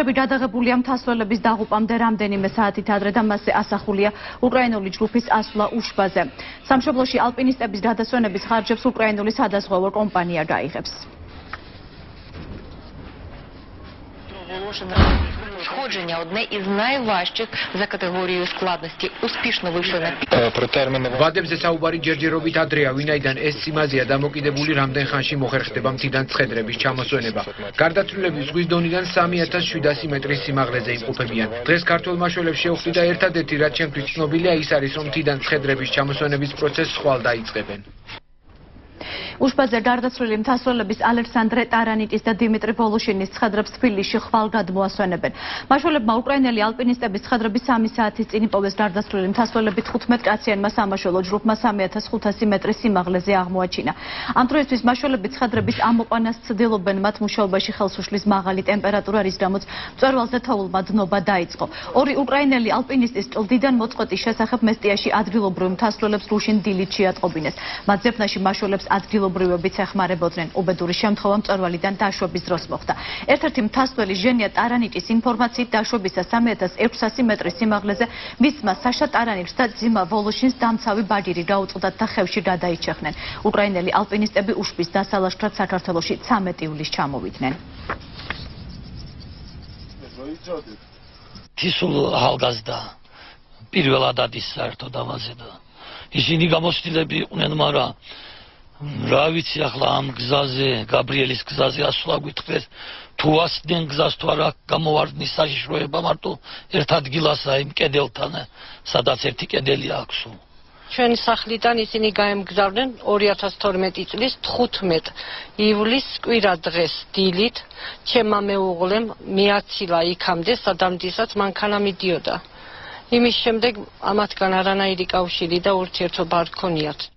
ები გადაღებულია მთასვლელების დაღუპამდე რამდენიმე საათით ადრე და მასზე ასახულია უკრაინული ჯგუფის ასვლა უშბაზე. სამშობლოში ალპინისტების გადასვენების ხარჯებს უკრაინული სადაზღვევო კომპანია გაიღებს. Сходження одне із найважчих за категорією складності. Успішно вийшли на ვადებზე საუბარი ჯერჯერობით ადრეა, ვინაიდან ეს სიმაზეა დამოკიდებული რამდენ ხანში მოხერხდება მთიდან ცხედრების ჩამოსვენება. გარდაცვლილები ზღვის დონიდან 3700 მეტრის სიმაღლეზე იმყოფებიან. დღეს ქართულ მაშველებს შეუხდი და ერთადერთი რაც ჩემთვის ცნობილია ის არის, რომ მთიდან ცხედრების ჩამოსვენების პროცესს ხვალ დაიწყებენ. უშბაზე გარდაცვლილი მთასვლელების ალექსანდრე ტარანიტის და დიმიტრი ვოლოშინის ცხადრებს თბილისში ხვალ გადმოასვენებენ. მაშველებმა უკრაინელი ალპინისტების ცხადრების 3 საათის წინ იპოვეს გარდაცვლილი მთასვლელები 15 კაციანმა სამაშველო ჯგუფმა 3500 მეტრის სიმაღლეზე აღმოაჩინა. ამ დროისთვის მაშველები ცხადრების ამოყვანას ცდილობენ მათ მუშაობაში ხელს უშლის მაღალი ტემპერატურა რის გამოც მწვერვალზე თოვლმა დნობა დაიწყო. ორი უკრაინელი ალპინისტის ჭლდიდან მოწყოტის შესახებ მესტიაში ადგილობრივ მთასვლელებს რუშინ დილით შეატყობინეს. მათ ზეფნაში მაშველებს ადგილობრივ ადგილობრივებიც ეხმარებოდნენ. უბედური შემთხვევა მწვერვალიდან დაშვების დროს მოხდა. ერთ-ერთი მთასვლელი ჟენია ტარანიტის ინფორმაციით დაშვებისა 3600 მეტრის სიმაღლეზე მისმა საშა ტარანიტს და ძიმა ვოლოშინს დამცავი ბაგირი გაუწყვდათ და ხევში გადაიჩეხნენ. უკრაინელი ალპინისტები უშბის დასალაშქრად საქართველოში 13 ივლისს ჩამოვიდნენ. თისულ ახალგაზრდა პირველად ადის საერთოდ ამაზე და ისინი გამოცდილები იყვნენ, მაგრამ რა ვიცი ახლა ამ გზაზე გაბრიელის გზაზე ასვლა გითხეს თუ ასდნენ გზას თუ არა გამოვარდნის საშიშროება მარტო ერთ ადგილასა იმ კედელთან სადაც ერთი კედელი აქვს. ჩვენი სახლიდან ისინი გაემგზავრნენ 2012 წლის 15 ივლისს კვირა დღეს დილით. ჩემმა მეუღლემ მიაცილა იქამდე სადამდისაც მანქანა მიდიოდა. იმის შემდეგ ამათგან არანაირი კავშირი და ურთიერთობა არ ქონიათ